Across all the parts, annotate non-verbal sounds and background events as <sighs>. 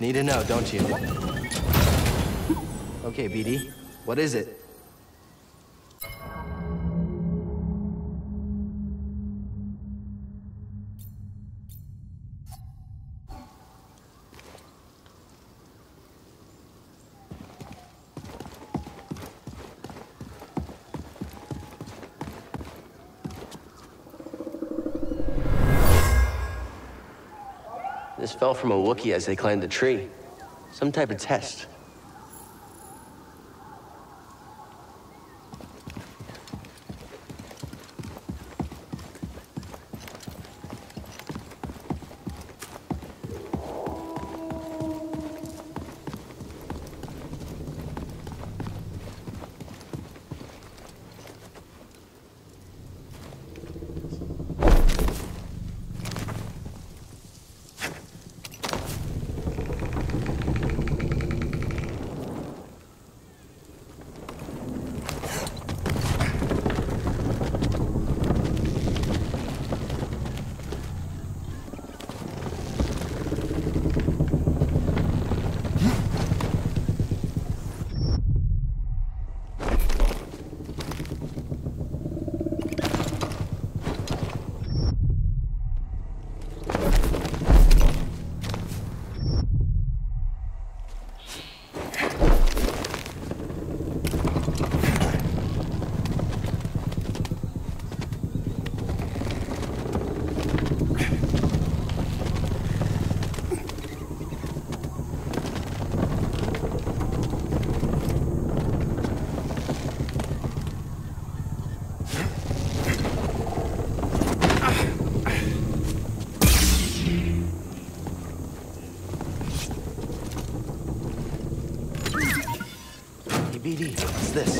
Need to know, don't you? Okay, BD. What is it? Fell from a Wookiee as they climbed the tree. Some type of test. Hey, What's this?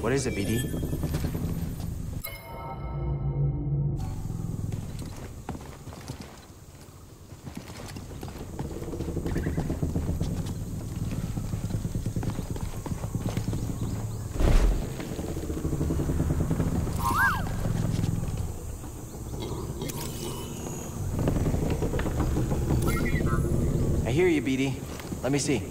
What is it, BD? I hear you, BD. Let me see.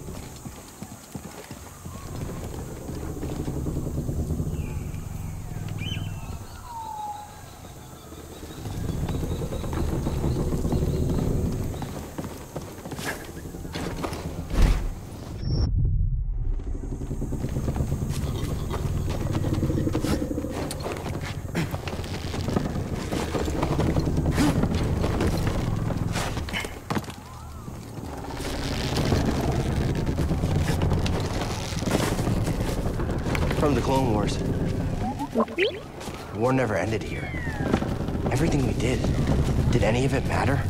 From the Clone Wars. The war never ended here. Everything we did, did any of it matter?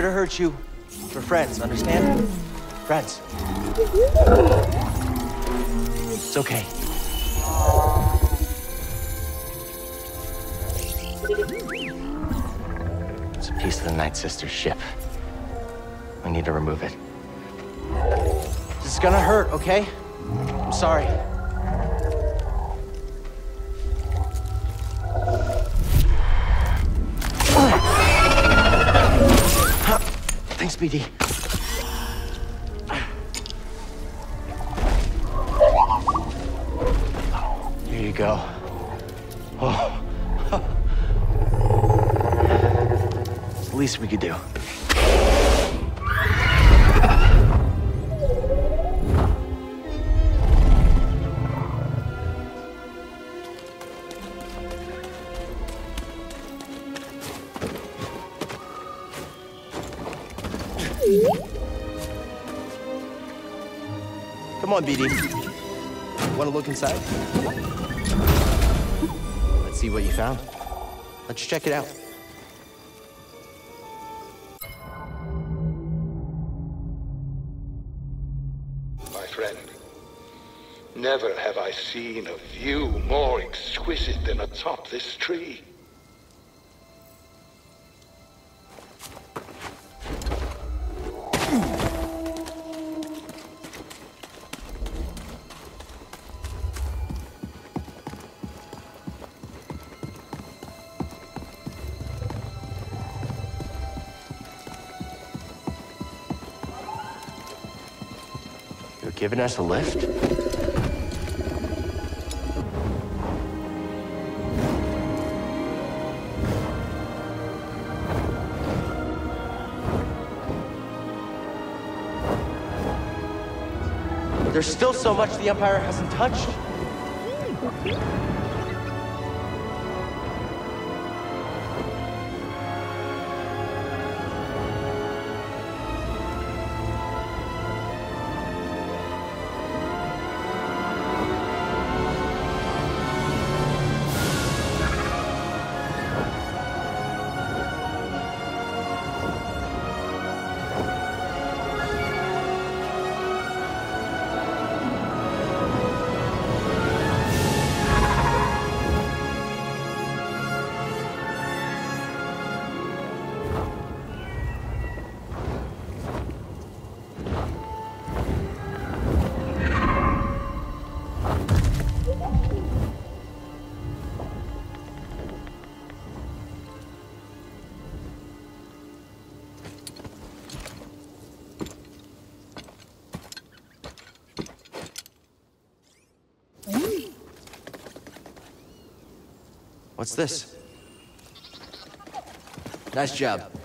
Here to hurt you. We're friends, understand? Friends. It's okay. It's a piece of the Night Sister's ship. We need to remove it. This is gonna hurt, okay? I'm sorry. Thanks, on, BD. Want to look inside? Let's see what you found. Let's check it out. my friend. Never have I seen a view more exquisite than atop this tree. Giving us a lift? There's still so much the Empire hasn't touched. This? Nice job.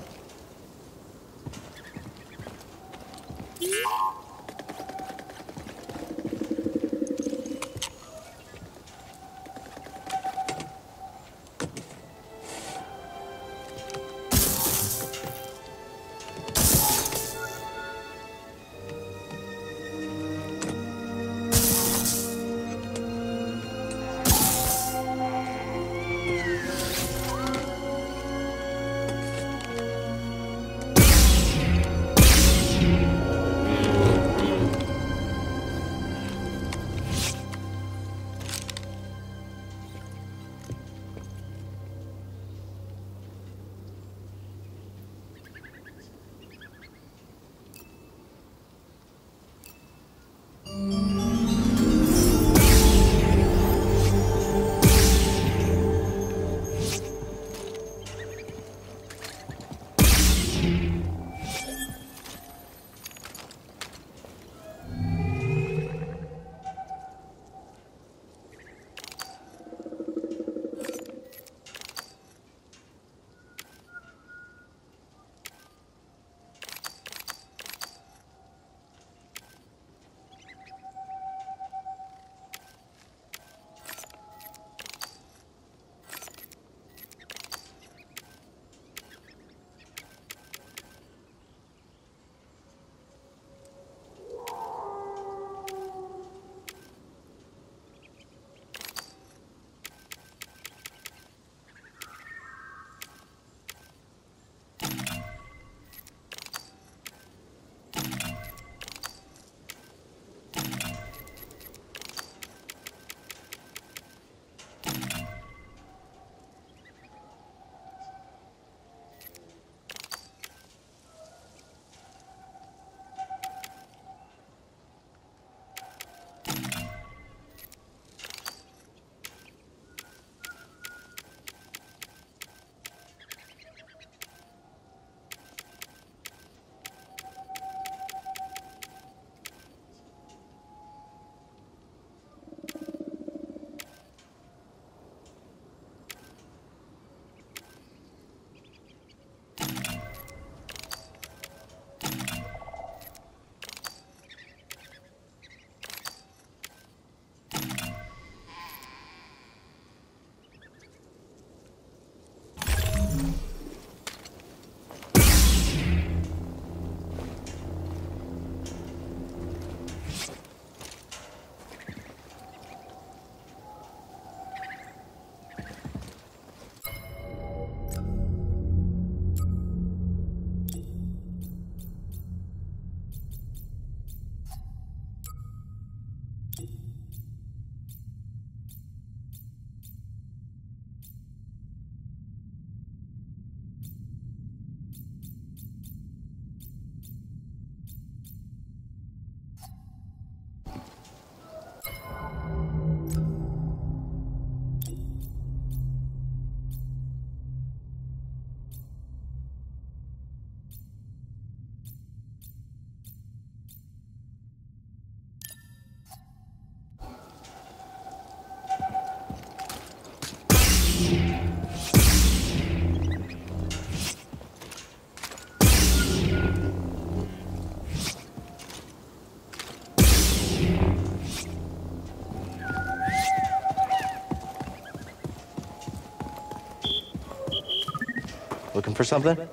Something?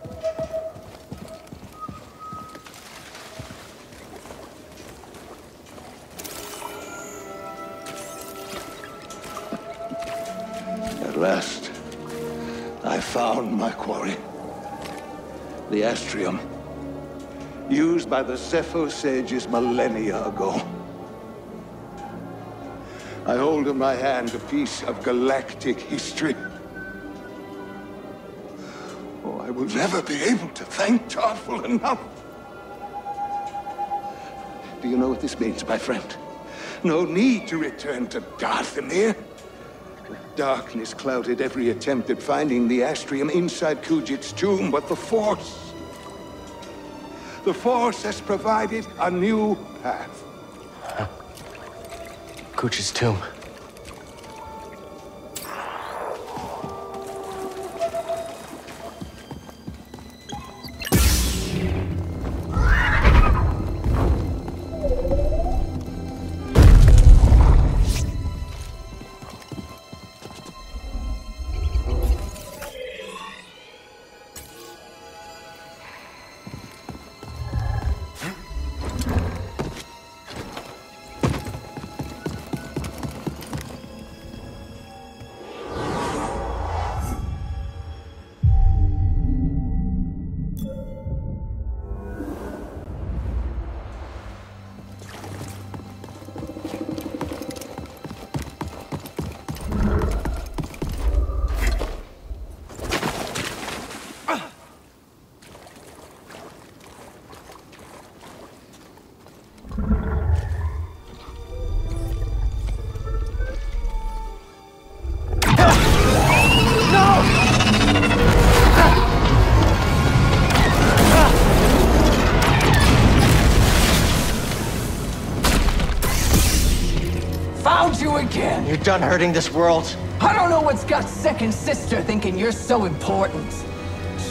At last, I found my quarry. The Astrium. Used by the Zeffo sages millennia ago. I hold in my hand a piece of galactic history. Never be able to thank Tarfful enough. Do you know what this means, my friend? No need to return to Dathomir. Darkness clouded every attempt at finding the Astrium inside Kujet's tomb, but the Force... The Force has provided a new path. Kuch's tomb. Done hurting this world. I don't know what's got second sister thinking you're so important.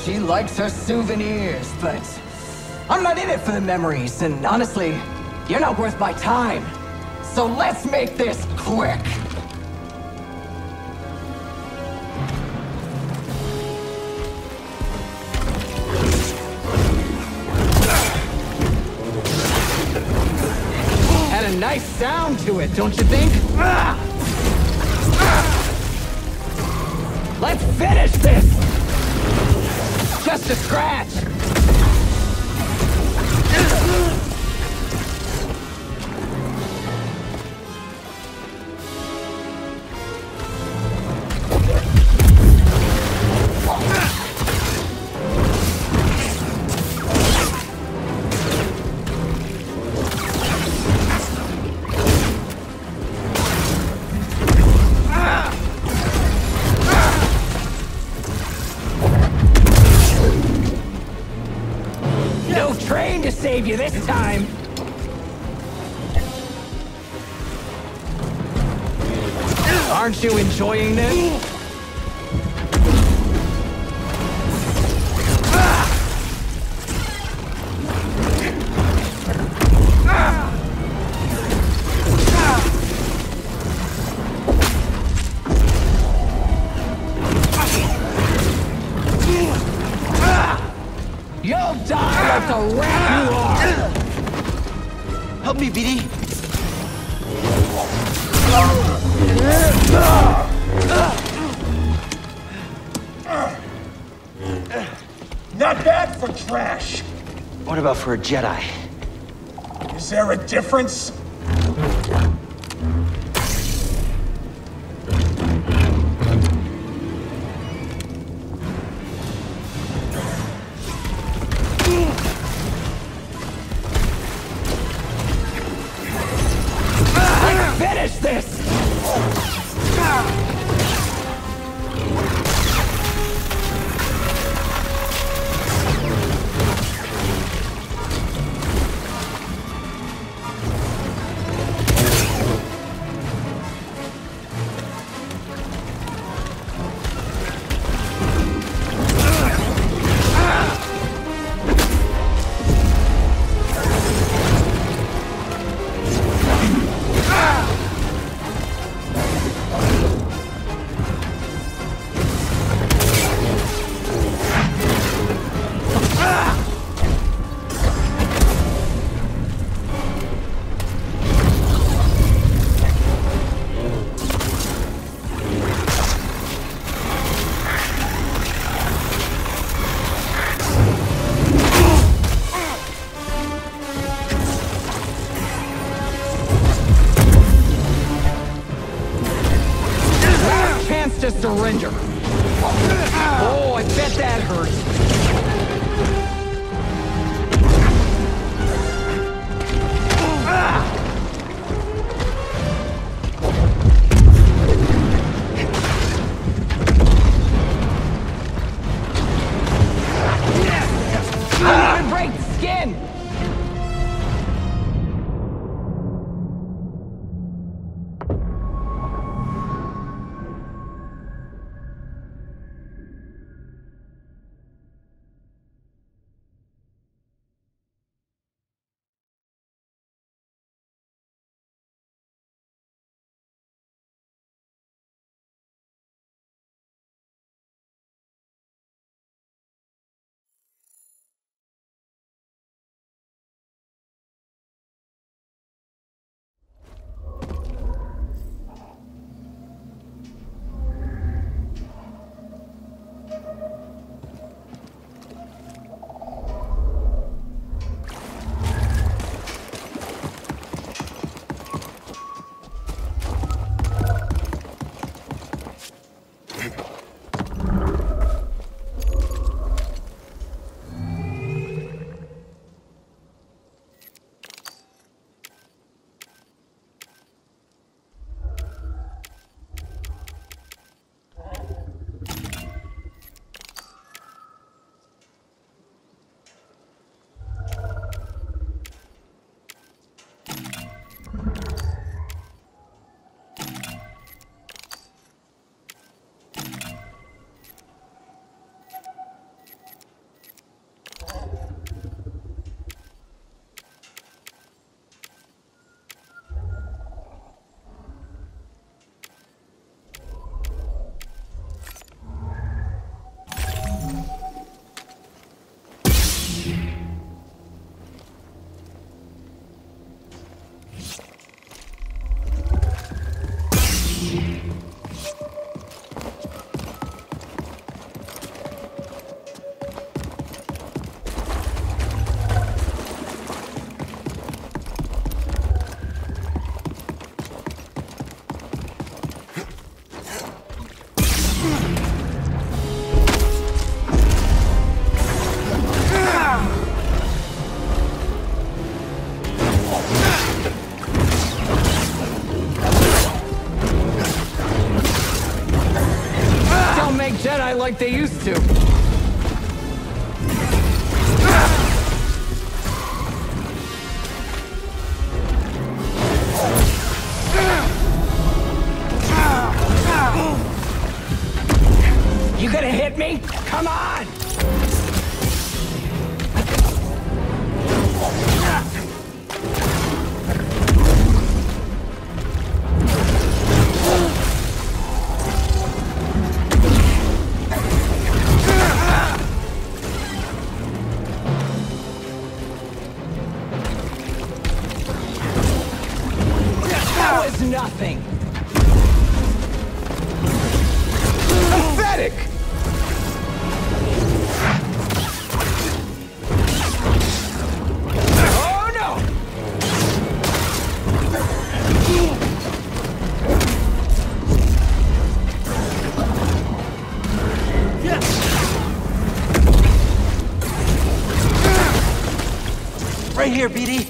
She likes her souvenirs, but I'm not in it for the memories, and honestly, you're not worth my time. So let's make this quick. Had a nice sound to it, don't you think? Ah! Let's finish this! Just a scratch! Save you this time! Aren't you enjoying this? For a Jedi? Is there a difference? Finish this! Here, BD.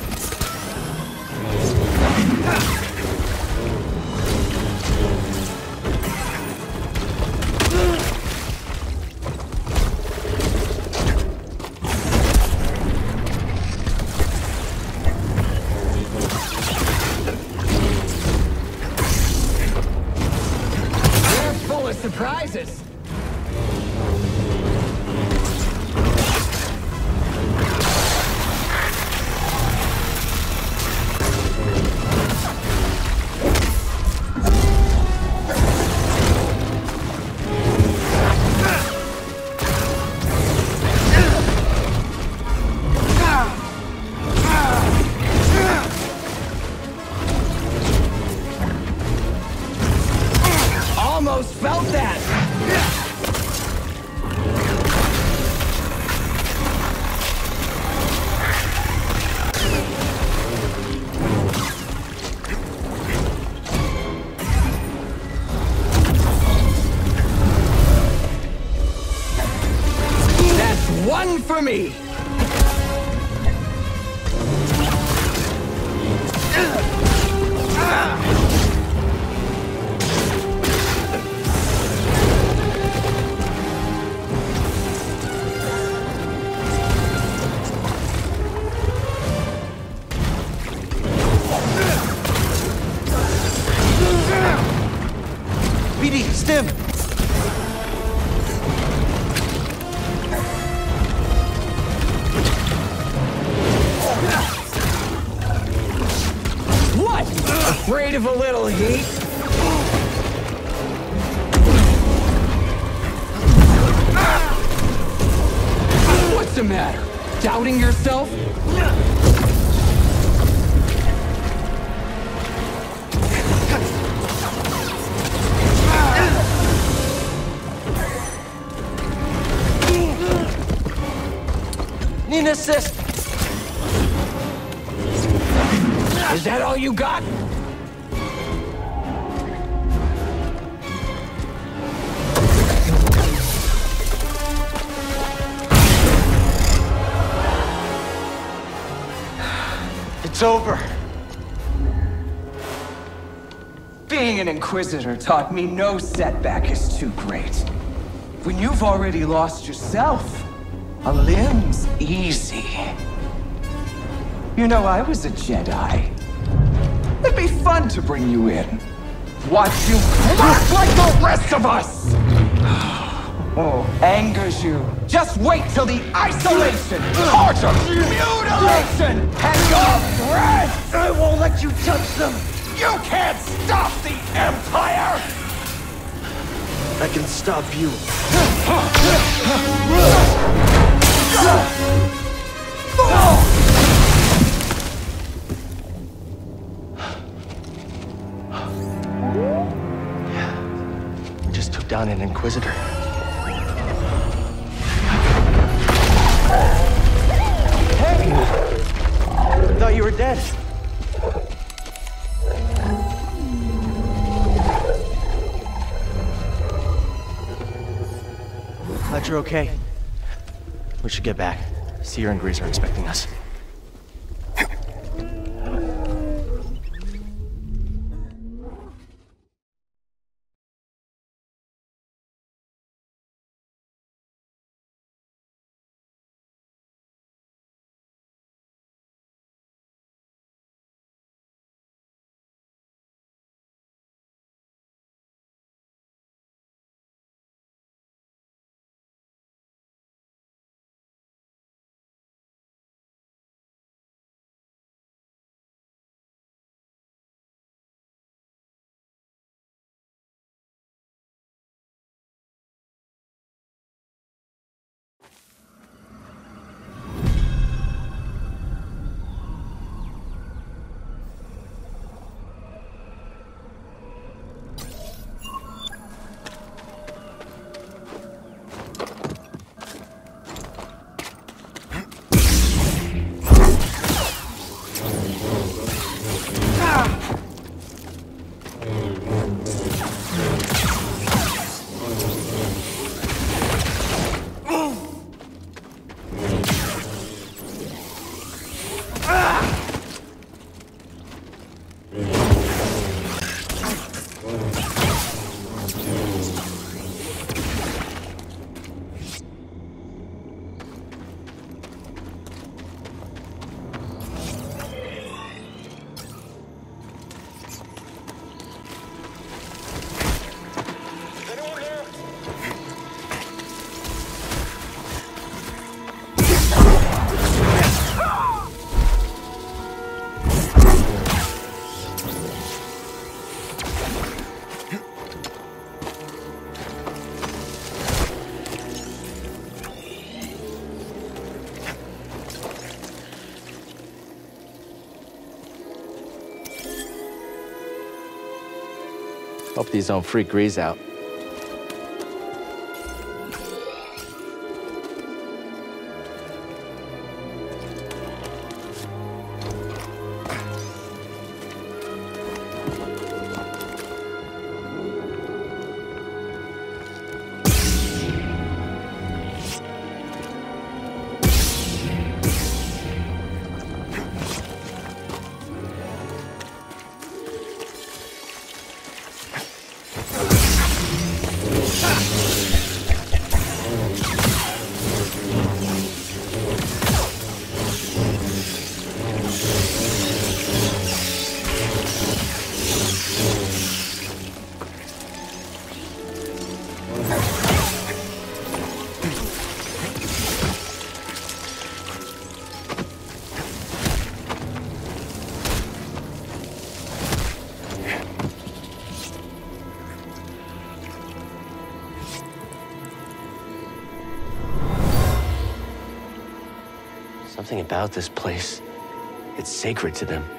Assist! Is that all you got? It's over. Being an Inquisitor taught me no setback is too great. When you've already lost yourself, a limb's easy. You know, I was a Jedi. It'd be fun to bring you in. Watch you crack like the rest of us! <sighs> Oh, angers you. Just wait till the isolation, torture, mutilation, and your breath! I won't let you touch them! You can't stop the Empire! I can stop you. <laughs> We just took down an Inquisitor. Hey! I thought you were dead. Glad you're okay. We should get back. Cere and Greez are expecting us. Hope these don't freak Greez out. Something about this place. It's sacred to them.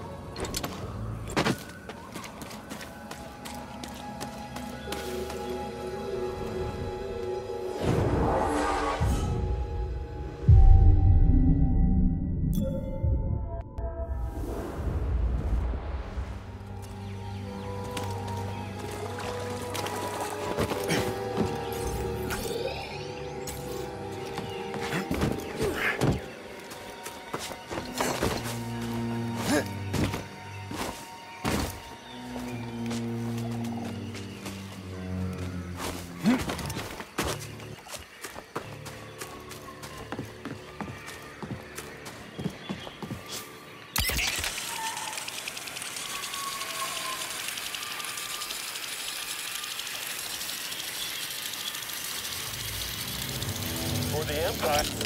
For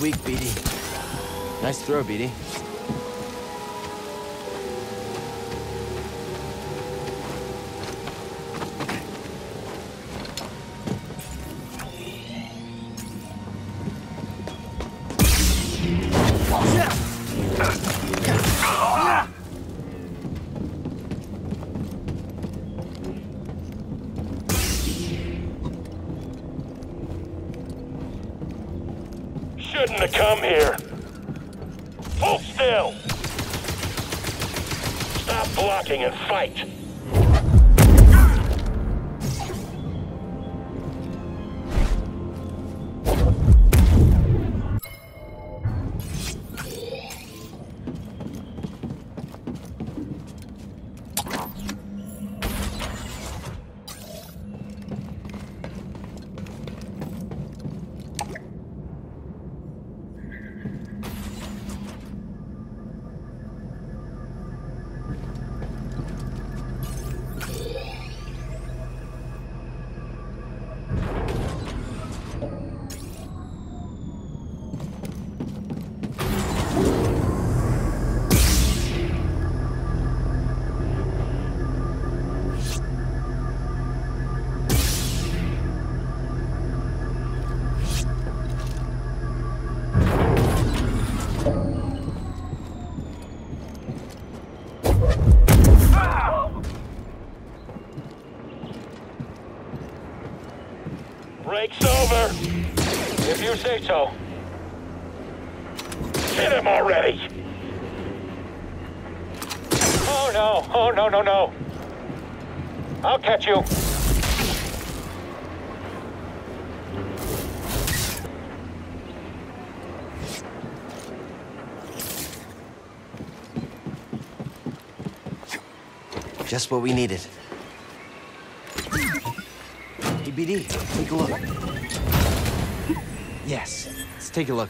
weak, BD. Nice throw, BD. Shouldn't have come here. Hold still. Stop blocking and fight. Over. If you say so. Hit him already! Oh no, oh no, no, no. I'll catch you. Just what we needed. Hey, BD, take a look. Yes, let's take a look.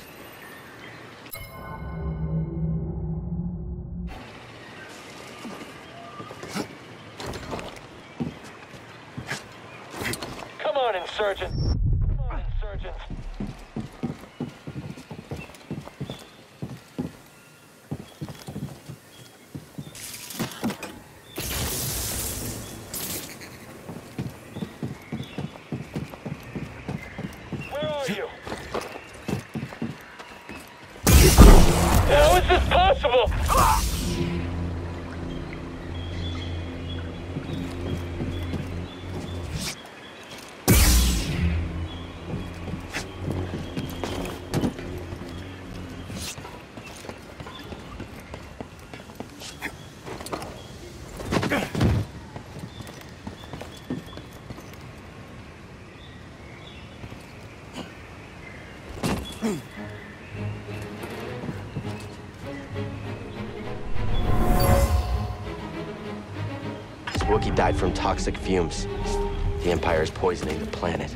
啊 toxic fumes. The Empire is poisoning the planet.